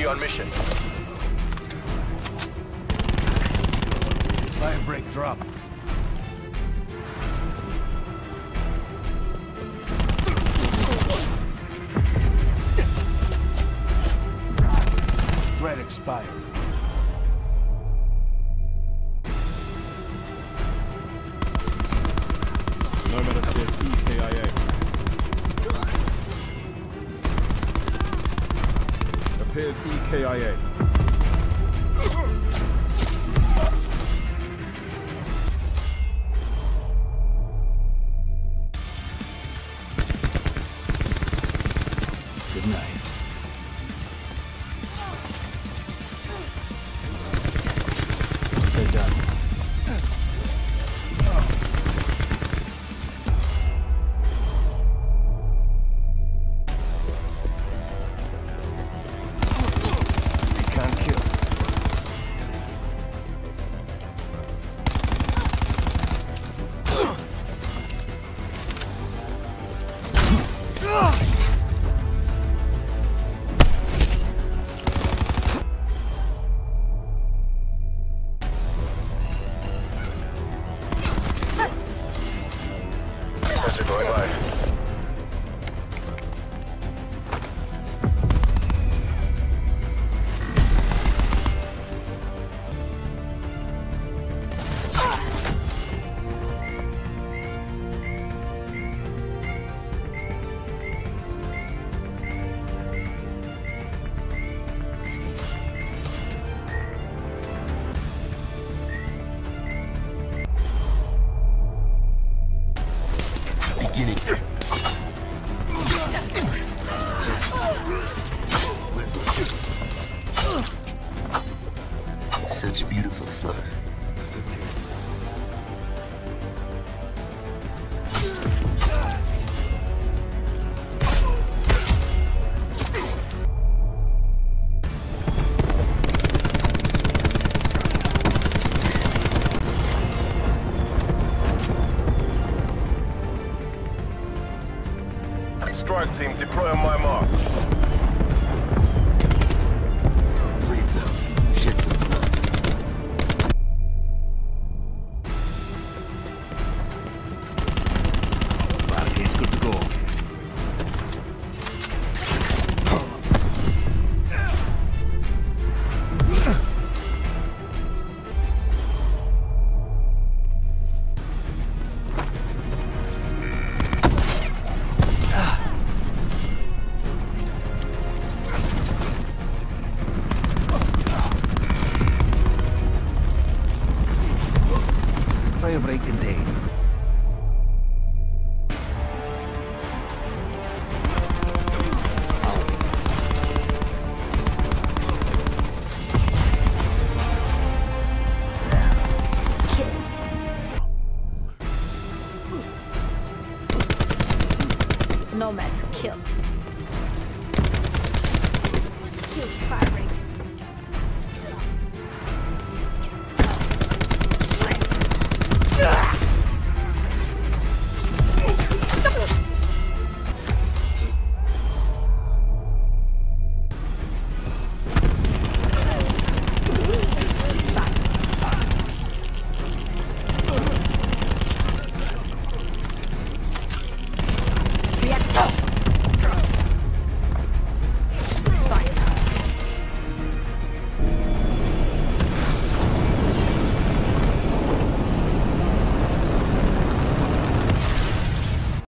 on mission. Firebreak drop. Threat expired. Nomad appears EKIA. Appears EKIA. Good night. They're done. Sensor going live. Beginning. Such beautiful slaughter. Strike team, deploy on my mark. kill. Huge firing.